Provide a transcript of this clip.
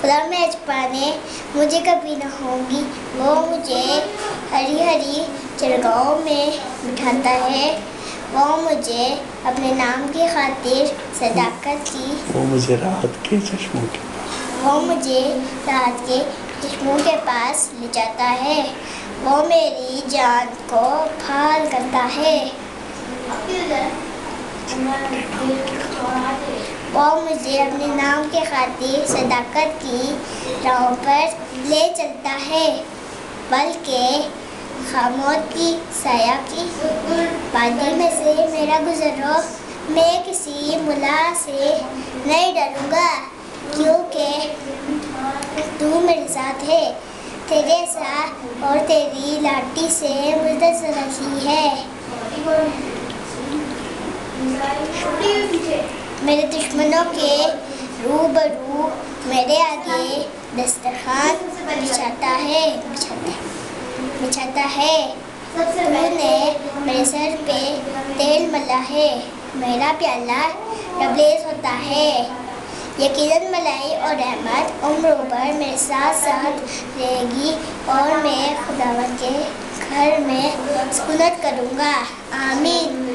खुदा में मुझे कभी न होगी। वो मुझे हरी हरी चरगाहों में बिठाता है। वो मुझे अपने नाम की खातिर सदाकत की वो मुझे राहत के चश्मों के वो मुझे रात के चश्मों के पास ले जाता है। वो मेरी जान को फाल करता है। वो मुझे अपने नाम के खातिर सदाकत की राहों पर ले चलता है, बल्कि खामोद की साया की वादी में से मेरा गुजरो मैं किसी मुला से नहीं डरूँगा, क्योंकि तू मेरे साथ है। तेरे साथ और तेरी लाठी से मदद रखी है। मेरे दुश्मनों के रूबरू मेरे आगे दस्तरखान बिछाता है बिछाता है बिछाता है। तूने मेरे सर पे तेल मला है। मेरा प्याला रबलेज होता है। यकीनन मलाई और रहमत उम्र भर मेरे साथ साथ रहेगी और मैं खुदावन के घर में सुकूनत करूँगा। आमीन।